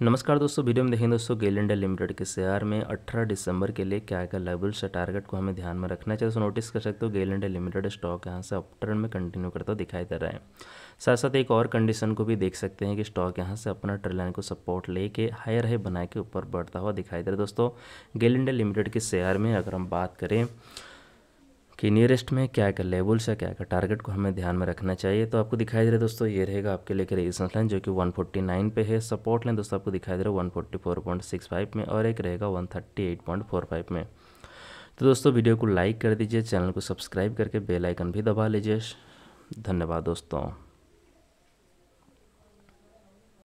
नमस्कार दोस्तों, वीडियो में देखें दोस्तों, गेल इंडिया लिमिटेड के शेयर में 18 दिसंबर के लिए क्या क्या लेवल्स है टारगेट को हमें ध्यान में रखना चाहिए तो नोटिस कर सकते हो, गेल इंडिया लिमिटेड स्टॉक यहाँ से अपटर्न में कंटिन्यू करता हुआ दिखाई दे रहा है। साथ साथ एक और कंडीशन को भी देख सकते हैं कि स्टॉक यहाँ से अपना ट्रेलाइन को सपोर्ट लेके हायर हाई बना के ऊपर बढ़ता हुआ दिखाई दे रहा है। दोस्तों, गेल इंडिया लिमिटेड के शेयर में अगर हम बात करें कि नियरेस्ट में क्या क्या लेवल्स है, क्या क्या टारगेट को हमें ध्यान में रखना चाहिए तो आपको दिखाई दे रहा है दोस्तों, ये रहेगा आपके लेकर रेजिस्टेंस लाइन जो कि 149 पे है। सपोर्ट लाइन दोस्तों, आपको दिखाई दे रहा है 144.65 में और एक रहेगा 138.45 में। तो दोस्तों, वीडियो को लाइक कर दीजिए, चैनल को सब्सक्राइब करके बेलाइकन भी दबा लीजिए। धन्यवाद दोस्तों।